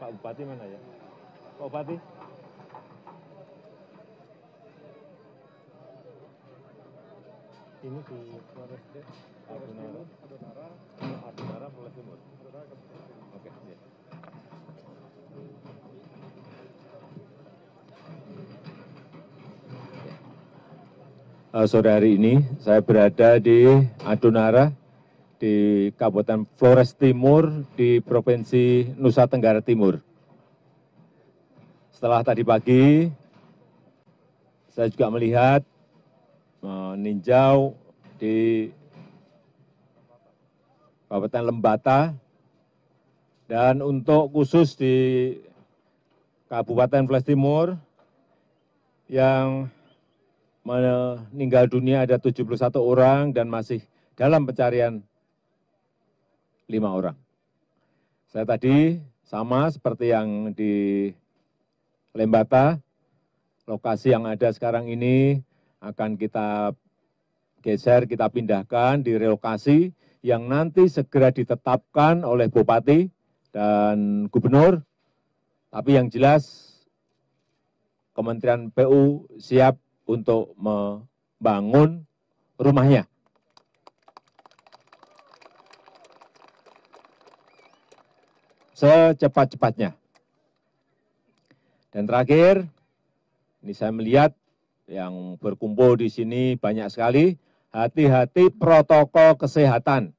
Pak Bupati mana ya? Pak Bupati? Ini di Flores de Adunara. Adunara, Flores Timur. Oke, ya. Eh, sore hari ini saya berada di Adunara, di Kabupaten Flores Timur, di Provinsi Nusa Tenggara Timur. Setelah tadi pagi, saya juga melihat meninjau di Kabupaten Lembata, dan untuk khusus di Kabupaten Flores Timur, yang meninggal dunia ada 71 orang dan masih dalam pencarian lima orang. Saya tadi sama seperti yang di Lembata, lokasi yang ada sekarang ini akan kita geser, kita pindahkan, direlokasi yang nanti segera ditetapkan oleh Bupati dan Gubernur. Tapi yang jelas Kementerian PU siap untuk membangun rumahnya. Secepat-cepatnya. Dan terakhir, ini saya melihat yang berkumpul di sini banyak sekali, hati-hati protokol kesehatan.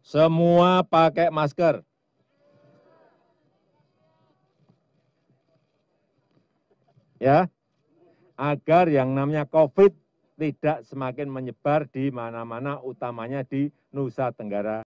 Semua pakai masker. Ya, agar yang namanya COVID tidak semakin menyebar di mana-mana, utamanya di Nusa Tenggara